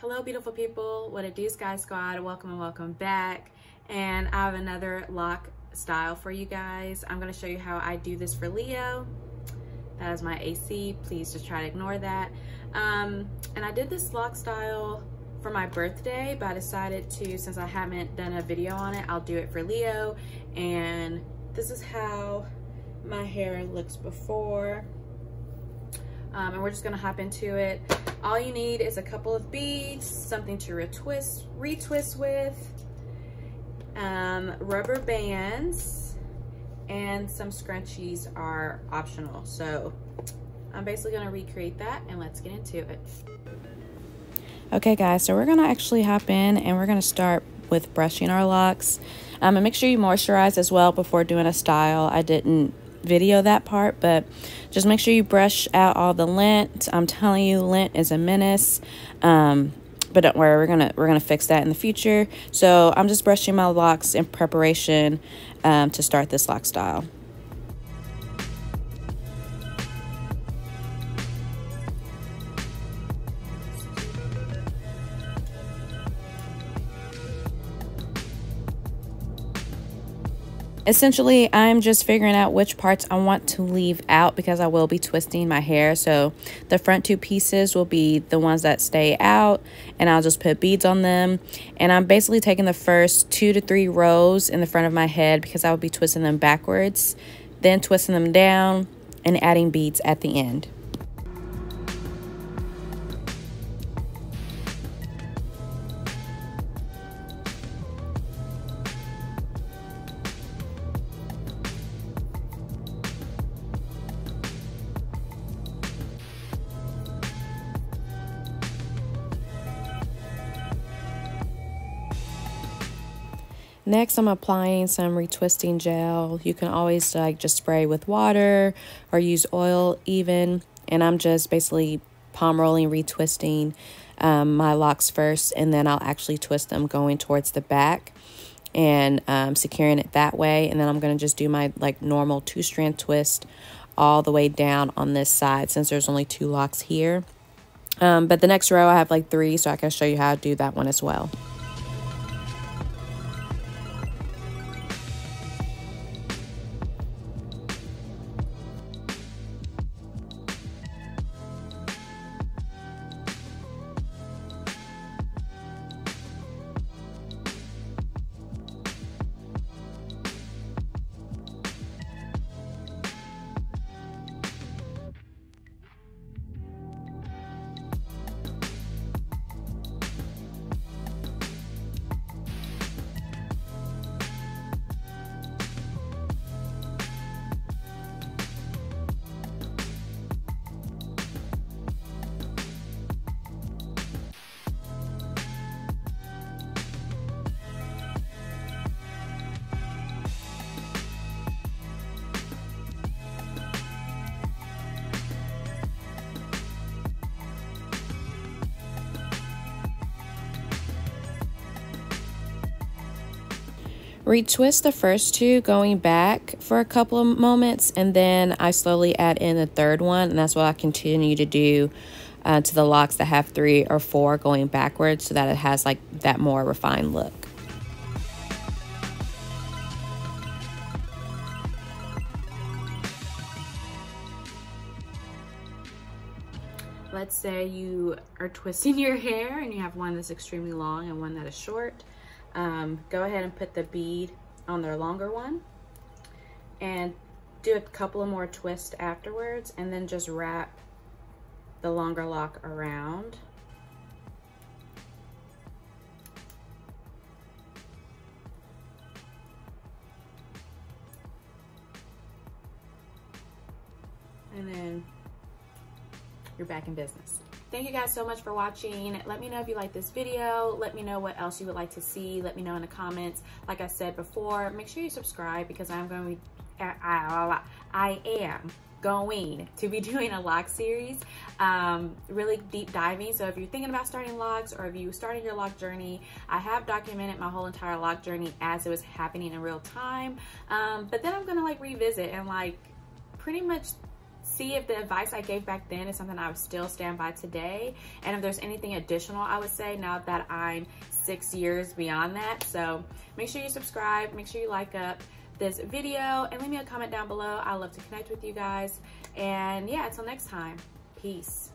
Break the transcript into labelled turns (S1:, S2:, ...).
S1: Hello, beautiful people. What it do, Skyy Squad? Welcome and welcome back. And I have another loc style for you guys. I'm gonna show you how I do this for Leo. That is my AC. Please just try to ignore that. Um, and I did this loc style for my birthday, but I decided to, since I haven't done a video on it, I'll do it for Leo. And this is how my hair looks before. Um, and we're just gonna hop into it. All you need is a couple of beads, something to retwist, retwist with, um, rubber bands, and some scrunchies are optional. So I'm basically gonna recreate that and let's get into it.
S2: Okay guys, so we're gonna actually hop in and we're gonna start with brushing our locs. Um, and make sure you moisturize as well before doing a style. I didn't video that part, but just make sure you brush out all the lint. I'm telling you, lint is a menace. Um, but don't worry, we're gonna we're gonna fix that in the future. So I'm just brushing my locs in preparation um, to start this loc style. Essentially I'm just figuring out which parts I want to leave out because I will be twisting my hair so the front two pieces will be the ones that stay out and I'll just put beads on them and I'm basically taking the first two to three rows in the front of my head because I will be twisting them backwards then twisting them down and adding beads at the end. Next, I'm applying some retwisting gel. You can always like just spray with water or use oil even. And I'm just basically palm rolling, retwisting um, my locs first, and then I'll actually twist them going towards the back and um, securing it that way. And then I'm going to just do my like normal two strand twist all the way down on this side since there's only two locs here. Um, but the next row I have like three, so I can show you how to do that one as well. Retwist the first two going back for a couple of moments and then I slowly add in the third one and that's what I continue to do uh, to the locs that have three or four going backwards so that it has like that more refined look.
S1: Let's say you are twisting your hair and you have one that's extremely long and one that is short um, go ahead and put the bead on their longer one and do a couple of more twists afterwards and then just wrap the longer loc around. And then you're back in business. Thank you guys so much for watching. Let me know if you like this video. Let me know what else you would like to see. Let me know in the comments. Like I said before, make sure you subscribe because I'm going to be, I, I am going to be doing a loc series, um, really deep diving. So if you're thinking about starting locs or if you starting your loc journey, I have documented my whole entire loc journey as it was happening in real time. Um, but then I'm gonna like revisit and like pretty much see if the advice I gave back then is something I would still stand by today. And if there's anything additional I would say now that I'm six years beyond that. So make sure you subscribe, make sure you like up this video and leave me a comment down below. I love to connect with you guys. And yeah, until next time, peace.